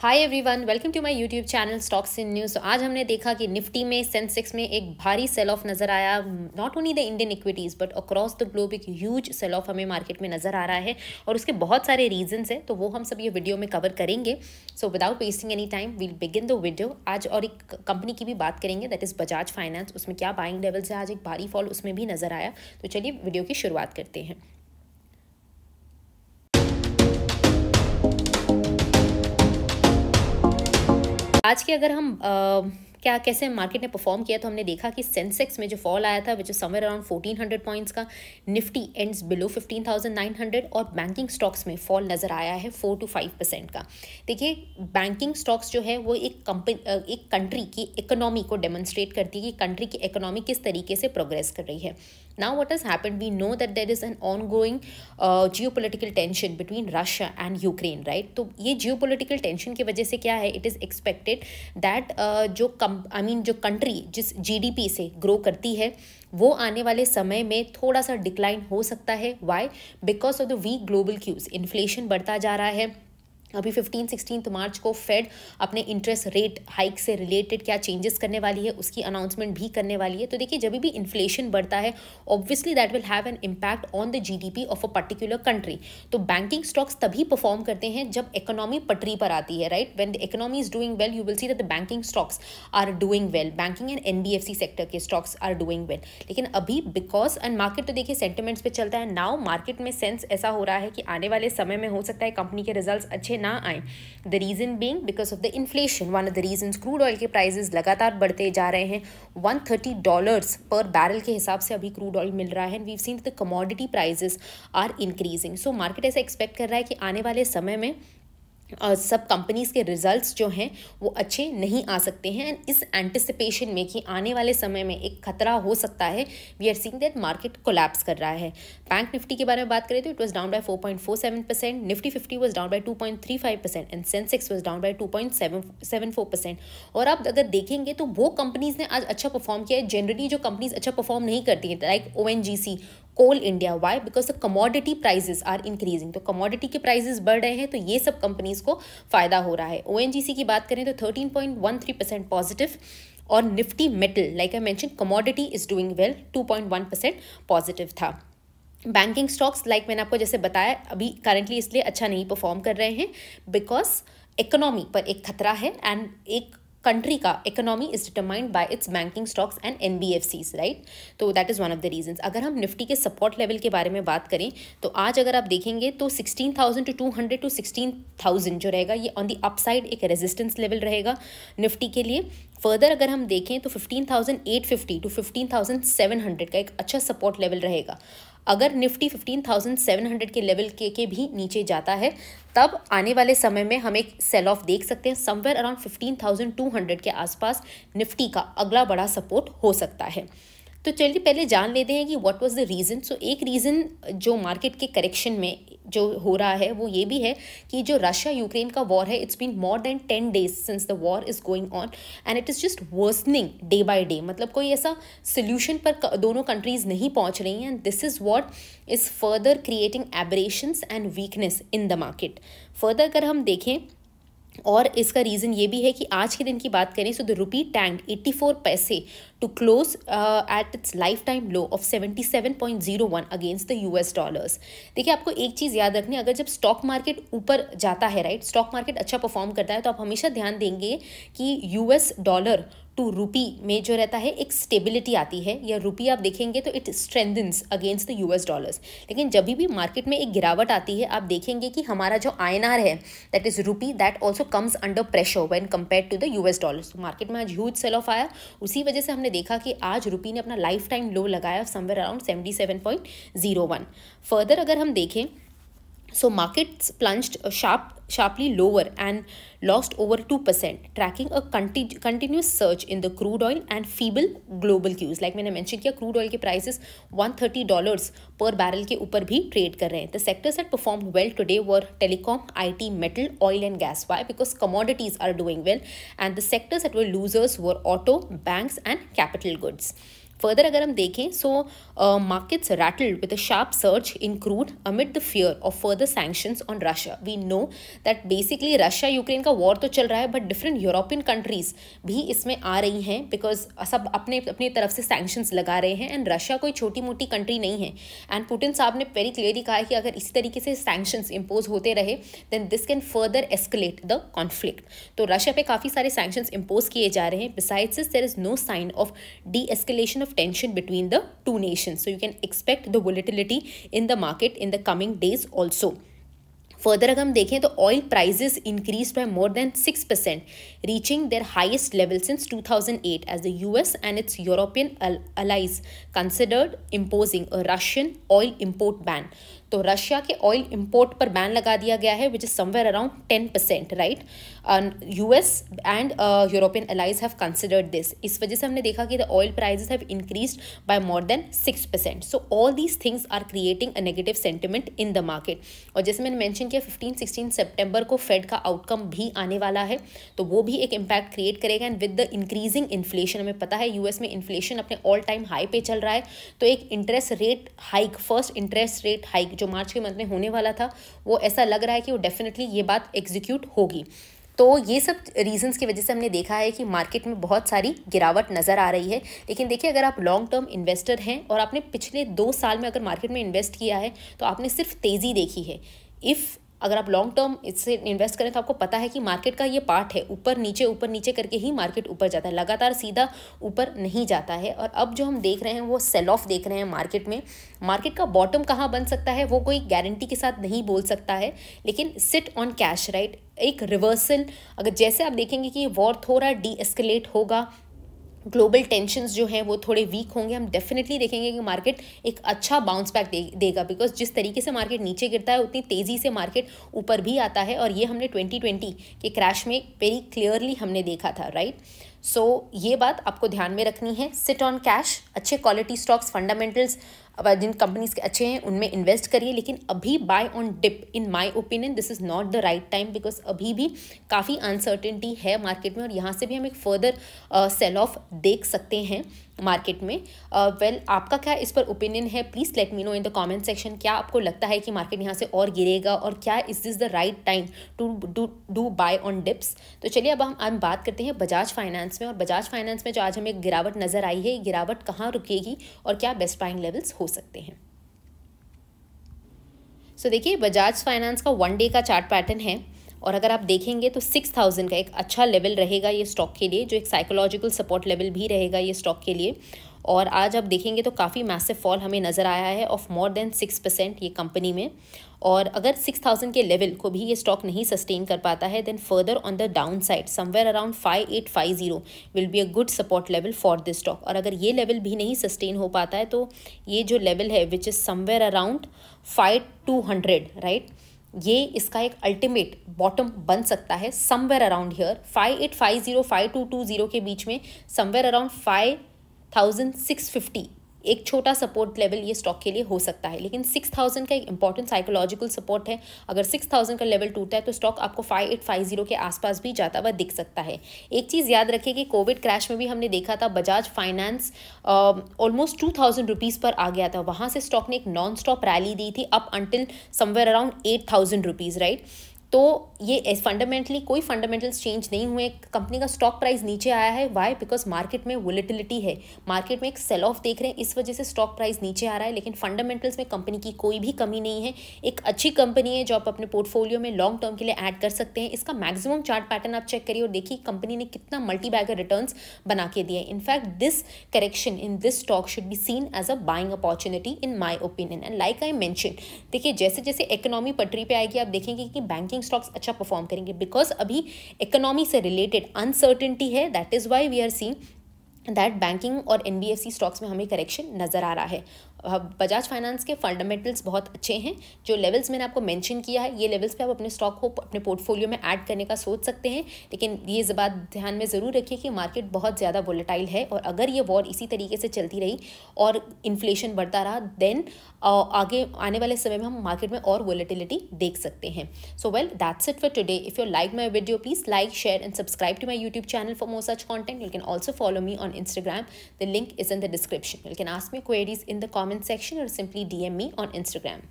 Hi everyone welcome to my YouTube channel stocks in news तो आज हमने देखा कि निफ्टी में सेंसेक्स में एक भारी सेल ऑफ़ नज़र आया not only the Indian equities but across the globe एक ह्यूज सेल ऑफ़ हमें मार्केट में नज़र आ रहा है, और उसके बहुत सारे रीजंस हैं तो वो हम सब ये वीडियो में कवर करेंगे. So without wasting any time will begin the video आज और एक कंपनी की भी बात करेंगे दैट इज़ बजाज फाइनेंस उसमें क्या बाइंग लेवल से आज एक भारी फॉल उसमें भी नज़र आया. तो चलिए वीडियो की शुरुआत करते हैं. आज के अगर हम आ, क्या कैसे मार्केट ने परफॉर्म किया तो हमने देखा कि सेंसेक्स में जो फॉल आया था which is somewhere around fourteen hundred points का Nifty ends below fifteen thousand nine hundred और बैंकिंग स्टॉक्स में फॉल नज़र आया है फोर टू फाइव परसेंट का। देखिए बैंकिंग स्टॉक्स जो है वो एक कंपनी एक कंट्री की इकोनॉमी को डेमोन्स्ट्रेट करती है कि कंट्री की इकोनॉमी किस तरीके से प्रोग्रेस कर रही है। What is happen we know that there is an ongoing geopolitical tension between Russia and Ukraine right तो ये जियो पोलिटिकल टेंशन की वजह से क्या है? इट इज़ एक्सपेक्टेड दैट जो आई मीन जो कंट्री जिस जीडीपी से ग्रो करती है, वो आने वाले समय में थोड़ा सा डिक्लाइन हो सकता है। Why because of the weak global cues inflation बढ़ता जा रहा है। अभी फिफ्टीन, सिक्सटीन मार्च को फेड अपने इंटरेस्ट रेट हाइक से रिलेटेड क्या चेंजेस करने वाली है, उसकी अनाउंसमेंट भी करने वाली है। तो देखिए, जब भी इन्फ्लेशन बढ़ता है obviously that will have an impact on the GDP of a particular country तो बैंकिंग स्टॉक्स तभी परफॉर्म करते हैं जब इकोनॉमी पटरी पर आती है right when the economy is doing well you will see that the banking stocks are doing well banking and NBFC sector के स्टॉक्स आर डूइंग वेल लेकिन अभी बिकॉज़ एंड मार्केट तो देखिए सेंटिमेंट्स पे चलता है नाउ मार्केट में sense ऐसा हो रहा है कि आने वाले समय में हो सकता है कंपनी के रिज़ल्ट अच्छे ना आए। The reason being because of the inflation one of the reason crude oil के प्राइजेस लगातार बढ़ते जा रहे हैं। वन थर्टी डॉलर्स पर बैरल के हिसाब से अभी क्रूड ऑयल मिल रहा है। And we've seen the commodity prices are increasing so market ऐसा एक्सपेक्ट कर रहा है कि आने वाले समय में सब कंपनीज़ के रिजल्ट्स जो हैं, वो अच्छे नहीं आ सकते हैं। एंड इस एंटिसिपेशन में कि आने वाले समय में एक खतरा हो सकता है we are seeing that market collapse कर रहा है। बैंक निफ्टी के बारे में बात करें तो it was down by 4.47 percent Nifty fifty was down by 2.35 percent and Sensex was down by 2.74 percent और आप अगर देखेंगे तो वो कंपनीज़ ने आज अच्छा परफॉर्म किया है। जनरली जो कंपनीज़ अच्छा परफॉर्म नहीं करती हैं like ONGC Coal India why because the commodity prices are increasing तो कमोडिटी के प्राइजेस बढ़ रहे हैं तो ये सब कंपनीज़ को फ़ायदा हो रहा है। ओ की बात करें तो thirteen point one three percent positive और Nifty metal like I mention commodity is doing well two point one percent positive था। बैंकिंग स्टॉक्स लाइक मैंने आपको जैसे बताया, अभी करंटली इसलिए अच्छा नहीं परफॉर्म कर रहे हैं बिकॉज़ इकोनॉमी पर एक खतरा है एंड एक कंट्री का economy is determined by its banking stocks and N B F Cs right तो that is one of the reason अगर हम निफ्टी के सपोर्ट लेवल के बारे में बात करें तो आज अगर आप देखेंगे तो sixteen thousand two two hundred to sixteen thousand जो रहेगा ये ऑन दी अपसाइड एक रेजिस्टेंस लेवल रहेगा निफ्टी के लिए फर्दर अगर हम देखें तो fifteen thousand eight fifty to fifteen thousand seven hundred का एक अच्छा सपोर्ट लेवल रहेगा अगर Nifty fifteen thousand seven hundred के लेवल के के भी नीचे जाता है, तब आने वाले समय में हम एक सेल ऑफ़ देख सकते हैं। Somewhere around fifteen thousand two hundred के आसपास निफ्टी का अगला बड़ा सपोर्ट हो सकता है। तो चलिए पहले जान लेते हैं कि what was the reason so एक रीज़न जो मार्केट के करेक्शन में जो हो रहा है, वो ये भी है कि जो रशिया यूक्रेन का वॉर है it's been more than ten days since the war is going on and it is just worsening day by day मतलब कोई ऐसा सोल्यूशन पर दोनों कंट्रीज़ नहीं पहुँच रही हैं and this is what is further creating aberrations and weakness in the market further अगर हम देखें, और इसका रीज़न ये भी है कि आज के दिन की बात करें सो द रुपी टैंक 84 पैसे to close at its life time low of 77.01 against the US dollars देखिए, आपको एक चीज़ याद रखनी अगर जब स्टॉक मार्केट ऊपर जाता है राइट स्टॉक मार्केट अच्छा परफॉर्म करता है तो आप हमेशा ध्यान देंगे कि यूएस डॉलर टू रूपी में जो रहता है, एक स्टेबिलिटी आती है, या रूपी आप देखेंगे तो it strengthens against the US dollars लेकिन जब भी मार्केट में एक गिरावट आती है, आप देखेंगे कि हमारा जो INR है that is rupee that also comes under pressure when compare to the US dollars market में आज ह्यूज सेल ऑफ़ आया, उसी वजह से हमने देखा कि आज रुपी ने अपना लाइफ टाइम लो लगाया somewhere around seventy seven point zero one further अगर हम देखें So markets plunged sharp, sharply lower and lost over 2%, tracking a conti continuous surge in the crude oil and feeble global cues. Like मैंने mention किया crude oil के prices 130 dollars per barrel के ऊपर भी trade कर रहे हैं. The sectors that performed well today were telecom, IT, metal, oil and gas. Why? Because commodities are doing well and the sectors that were losers were auto, banks and capital goods. Further अगर हम देखें so markets rattled with a sharp surge in crude amid the fear of further sanctions on Russia we know that basically Russia Ukraine का war तो चल रहा है but different European countries भी इसमें आ रही हैं बिकॉज़ सब अपने, अपनी तरफ़ से सैंक्शंस लगा रहे हैं एंड रशिया कोई छोटी मोटी कंट्री नहीं है. एंड पुटिन साहब ने वेरी क्लियरली कहा कि अगर इसी तरीके से सैंक्शंस इम्पोज होते रहे then this can further escalate the conflict तो रशिया पे काफ़ी सारे सैंक्शंस इम्पोज किए जा रहे हैं. Besides there is no sign of de escalation of tension between the two nations. So you can expect the volatility in the market in the coming days also. Further अगर हम देखें तो oil prices increase by more than six percent reaching their highest level since 2008 as the US and it's European allies considered imposing a Russian oil import ban. तो Russia के oil import पर ban लगा दिया गया है which is somewhere around ten percent right U S and European allies have considered this इस वजह से हमने देखा कि the oil prices have increase by more than six percent so all these things are creating a negative sentiment in the market और जैसे मैंने mention किया फिफ्टीन सिक्सटीन सेप्टेम्बर को फेड का आउटकम भी आने वाला है तो वो भी एक इम्पैक्ट क्रिएट करेगा। And with the increasing inflation हमें पता है यूएस में इन्फ्लेशन अपने ऑल टाइम हाई पे चल रहा है। तो एक interest rate hike first interest rate hike जो मार्च के मंथ में होने वाला था, वो ऐसा लग रहा है कि वो डेफिनेटली ये बात एग्जीक्यूट होगी। तो ये सब रीजंस की वजह से हमने देखा है कि मार्केट में बहुत सारी गिरावट नज़र आ रही है। लेकिन देखिए, अगर आप लॉन्ग टर्म इन्वेस्टर हैं और आपने पिछले दो साल में अगर मार्केट में इन्वेस्ट किया है तो आपने सिर्फ़ तेज़ी देखी है। इफ़ अगर आप लॉन्ग टर्म इससे इन्वेस्ट करें तो आपको पता है कि मार्केट का ये पार्ट है, ऊपर नीचे ऊपर नीचे करके ही मार्केट ऊपर जाता है। लगातार सीधा ऊपर नहीं जाता है और अब जो हम देख रहे हैं, वो सेल ऑफ़ देख रहे हैं मार्केट में। मार्केट का बॉटम कहाँ बन सकता है, वो कोई गारंटी के साथ नहीं बोल सकता है, लेकिन सिट ऑन कैश राइट एक रिवर्सल अगर जैसे आप देखेंगे कि वॉर थोड़ा डी एस्केलेट होगा ग्लोबल टेंशंस जो हैं वो थोड़े वीक होंगे हम डेफिनेटली देखेंगे कि मार्केट एक अच्छा बाउंस बैक दे, देगा बिकॉज़ जिस तरीके से मार्केट नीचे गिरता है उतनी तेज़ी से मार्केट ऊपर भी आता है और ये हमने 2020 के क्रैश में वेरी क्लियरली हमने देखा था राइट right? सो so, ये बात आपको ध्यान में रखनी है सिट ऑन कैश अच्छे क्वालिटी स्टॉक्स फंडामेंटल्स जिन कंपनीज़ के अच्छे हैं उनमें इन्वेस्ट करिए लेकिन अभी buy on dip in my opinion this is not the right time because अभी भी काफ़ी अनसर्टेनिटी है मार्केट में और यहाँ से भी हम एक फर्दर सेल ऑफ़ देख सकते हैं मार्केट में। वेल uh, well, आपका क्या इस पर ओपिनियन है? Please let me know in the comment section क्या आपको लगता है कि मार्केट यहाँ से और गिरेगा और क्या is this the right time to do do buy on dips तो चलिए अब हम हम बात करते हैं बजाज फाइनेंस में और बजाज फाइनेंस में जो आज हमें गिरावट नज़र आई है गिरावट कहाँ रुकेगी और क्या बेस्ट बाइंग लेवल्स हो सकते हैं। सो so, देखिए बजाज फाइनेंस का वन डे का चार्ट पैटर्न है और अगर आप देखेंगे तो सिक्स थाउज़ेंड का एक अच्छा लेवल रहेगा ये स्टॉक के लिए जो एक साइकोलॉजिकल सपोर्ट लेवल भी रहेगा ये स्टॉक के लिए। और आज आप देखेंगे तो काफ़ी मैसिव फॉल हमें नज़र आया है of more than six percent ये कंपनी में। और अगर सिक्स थाउज़ेंड के लेवल को भी ये स्टॉक नहीं सस्टेन कर पाता है then further on the down side somewhere around five eight five zero will be a good support level for this stock और अगर ये लेवल भी नहीं सस्टेन हो पाता है तो ये जो लेवल है which is somewhere around five two hundred right ये इसका एक अल्टीमेट बॉटम बन सकता है somewhere around here five eight five zero five two two zero के बीच में somewhere around five thousand six fifty, एक छोटा सपोर्ट लेवल ये स्टॉक के लिए हो सकता है। लेकिन सिक्स थाउज़ेंड का एक इंपॉर्टेंट साइकोलॉजिकल सपोर्ट है। अगर सिक्स थाउज़ेंड का लेवल टूटता है तो स्टॉक आपको फाइव एट फाइव ज़ीरो के आसपास भी जाता हुआ दिख सकता है। एक चीज़ याद रखिए कि कोविड क्रैश में भी हमने देखा था Bajaj Finance almost two thousand rupees पर आ गया था। वहाँ से स्टॉक ने एक नॉन स्टॉप रैली दी थी up until somewhere around eight thousand rupees right तो ये फंडामेंटली कोई फंडामेंटल्स चेंज नहीं हुए। कंपनी का स्टॉक प्राइस नीचे आया है। वाई बिकॉज़ मार्केट में वोलेटिलिटी है। मार्केट में एक सेल ऑफ़ देख रहे हैं। इस वजह से स्टॉक प्राइस नीचे आ रहा है। लेकिन फंडामेंटल्स में कंपनी की कोई भी कमी नहीं है। एक अच्छी कंपनी है जो आप अपने पोर्टफोलियो में लॉन्ग टर्म के लिए ऐड कर सकते हैं। इसका मैक्सिमम चार्ट पैटर्न आप चेक करिए और देखिए कंपनी ने कितना मल्टी बैगर रिटर्न बना के दिए in fact this correction in this stock should be seen as a buying opportunity in my opinion and like I mention देखिए जैसे जैसे इकोनॉमी पटरी पर आएगी, आप देखेंगे कि बैंकिंग बैंकिंग स्टॉक्स अच्छा परफॉर्म करेंगे बिकॉज़ अभी इकोनॉमी से रिलेटेड अनसर्टेंटी है that is why we are seen that banking और एनबीएफसी स्टॉक्स में हमें करेक्शन नज़र आ रहा है बजाज फाइनेंस के फंडामेंटल्स बहुत अच्छे हैं। जो लेवल्स मैंने आपको मेंशन किया है, ये लेवल्स पे आप अपने स्टॉक को, अपने पोर्टफोलियो में ऐड करने का सोच सकते हैं। लेकिन ये बात ध्यान में ज़रूर रखिए कि मार्केट बहुत ज़्यादा वोलेटाइल है और अगर ये वॉर इसी तरीके से चलती रही और इन्फ्लेशन बढ़ता रहा देन आगे, आने वाले समय में हम मार्केट में और वोलेटिलिटी देख सकते हैं। So well that's it for today if you like my video please like share and subscribe to my YouTube channel for more such content you can also follow me on Instagram. The link is in the description. You can ask queries in the the comment section or simply DM me on Instagram.